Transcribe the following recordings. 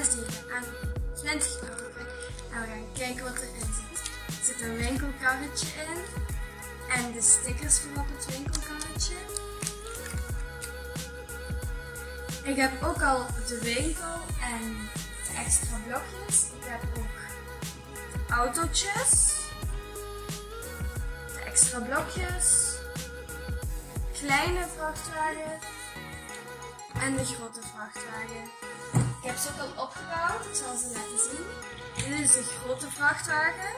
20 euro kwijt. En we gaan kijken wat erin zit. Er zit een winkelkarretje in. En de stickers voor op het winkelkarretje. Ik heb ook al de winkel en de extra blokjes. Ik heb ook autootjes. De extra blokjes. Kleine vrachtwagen. En de grote vrachtwagen. Ik heb ze ook al opgebouwd. Ik zal ze laten zien. Dit is de grote vrachtwagen.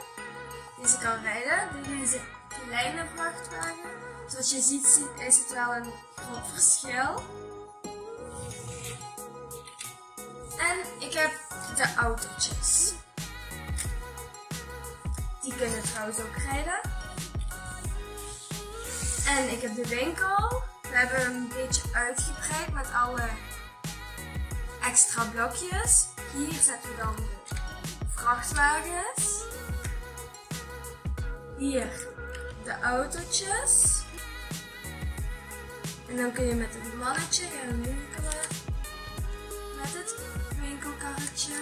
Deze kan rijden. Dit is de kleine vrachtwagen. Zoals je ziet is het wel een groot verschil. En ik heb de autootjes. Die kunnen trouwens ook rijden. En ik heb de winkel. We hebben hem een beetje uitgebreid met alle extra blokjes. Hier zetten we dan de vrachtwagens. Hier de autootjes. En dan kun je met een mannetje gaan winkelen met het winkelkarretje.